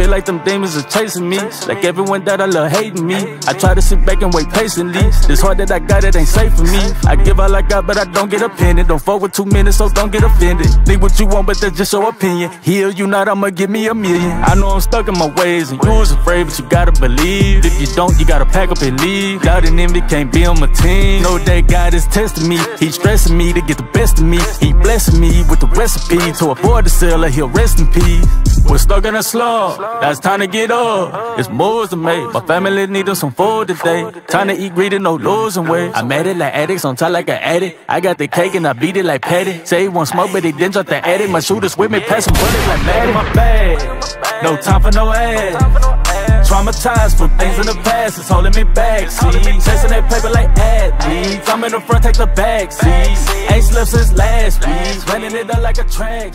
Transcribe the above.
feel like them demons are chasing me. Like everyone that I love hating me. I try to sit back and wait patiently. This heart that I got, it ain't safe for me. I give all I got, but I don't get offended. Don't fuck with two minutes, so don't get offended. Think what you want, but that's just your opinion. Heal you not, I'ma give me a million. I know I'm stuck in my ways, and you was afraid, but you gotta believe. If you don't, you gotta pack up and leave. Doubt and envy can't be on my team. Know that God is testing me. He's stressing me to get the best of me. He blessing me with the recipe to avoid the cellar. He'll rest in peace. We're stuck in a slump. Now it's time to get up. It's moves to make. My family needing some food today. Time to eat greedy, no losing weight. I made it like addicts on top like an addict. I got the cake and I beat it like Patty. Say he want smoke, but he didn't drop the addict. My shooters with me, pass some bullets like mad in my bag. No time for no ass. Traumatized from things in the past, it's holding me back. See, chasing that paper like athletes. I'm in the front, take the back. See, ain't slept since last week. Running it up like a track.